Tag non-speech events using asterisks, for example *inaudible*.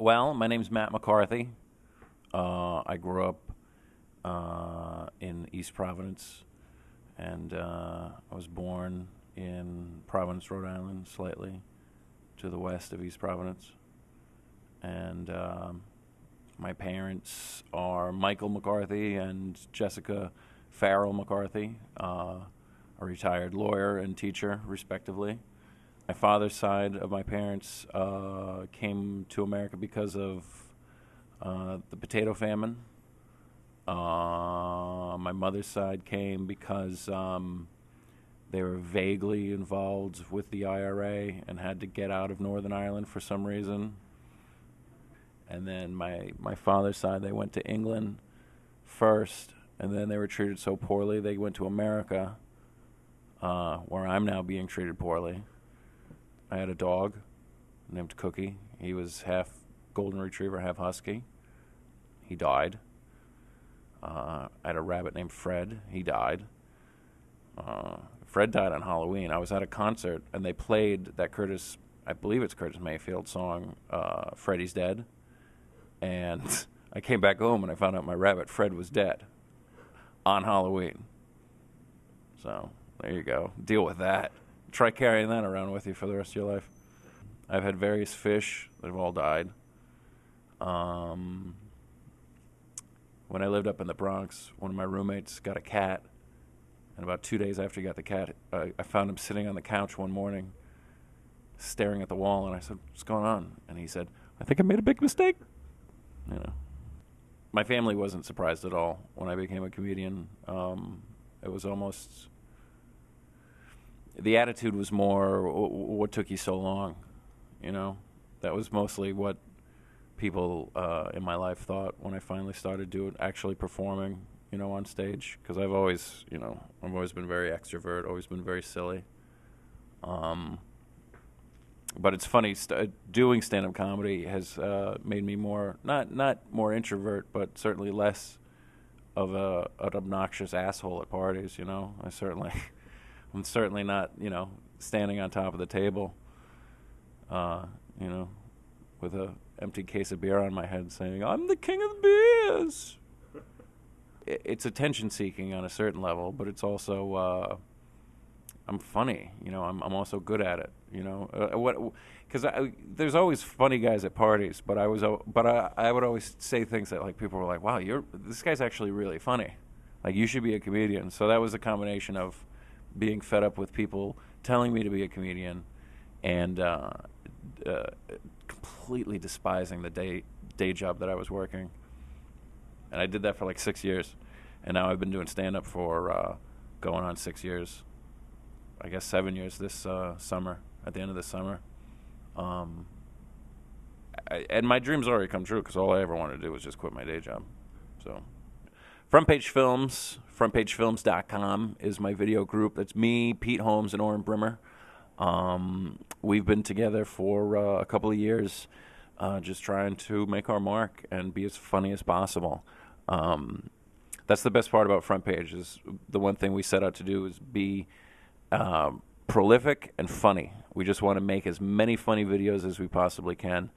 well, my name's Matt McCarthy. Uh, I grew up uh, in East Providence, and uh, I was born in Providence, Rhode Island, slightly to the west of East Providence. And um, my parents are Michael McCarthy and Jessica Farrell McCarthy, uh, a retired lawyer and teacher, respectively. My father's side of my parents uh, came to America because of uh, the potato famine. Uh, my mother's side came because um, they were vaguely involved with the IRA and had to get out of Northern Ireland for some reason. And then my, my father's side, they went to England first, and then they were treated so poorly, they went to America, uh, where I'm now being treated poorly. I had a dog named Cookie. He was half golden retriever, half husky. He died. Uh, I had a rabbit named Fred. He died. Uh, Fred died on Halloween. I was at a concert and they played that Curtis, I believe it's Curtis Mayfield song, uh, "Freddy's Dead," and *laughs* I came back home and I found out my rabbit Fred was dead on Halloween. So there you go. Deal with that. Try carrying that around with you for the rest of your life. I've had various fish that have all died. Um, when I lived up in the Bronx, one of my roommates got a cat, and about two days after he got the cat, uh, I found him sitting on the couch one morning, staring at the wall, and I said, "What's going on?" And he said, "I think I made a big mistake." You know, my family wasn't surprised at all when I became a comedian. Um, it was almost the attitude was more, "Wh- "What took you so long?" You know, that was mostly what people uh, in my life thought when I finally started doing actually performing, you know, on stage. Because I've always, you know, I've always been very extrovert, always been very silly. Um, but it's funny, st- doing stand-up comedy has uh, made me more not not more introvert, but certainly less of a an obnoxious asshole at parties. You know, I certainly, I'm certainly not, you know, standing on top of the table. Uh, you know, with a empty case of beer on my head, saying, "I'm the king of the beers." It's attention seeking on a certain level, but it's also uh, I'm funny. You know, I'm I'm also good at it. You know, uh, what because there's always funny guys at parties, but I was but I I would always say things that like people were like, "Wow, you're this guy's actually really funny." Like you should be a comedian. So that was a combination of being fed up with people telling me to be a comedian and uh, uh, completely despising the day day job that I was working. And I did that for like six years, and now I've been doing stand up for uh, going on six years. I guess seven years this uh, summer. At the end of the summer, um, I, and my dreams already come true because all I ever wanted to do was just quit my day job. So, Front Page Films, frontpagefilms.com is my video group. That's me, Pete Holmes, and Oren Brimer. Um, we've been together for uh, a couple of years, uh, just trying to make our mark and be as funny as possible. Um, that's the best part about Front Page. Is the one thing we set out to do is be um, prolific and funny. We just want to make as many funny videos as we possibly can.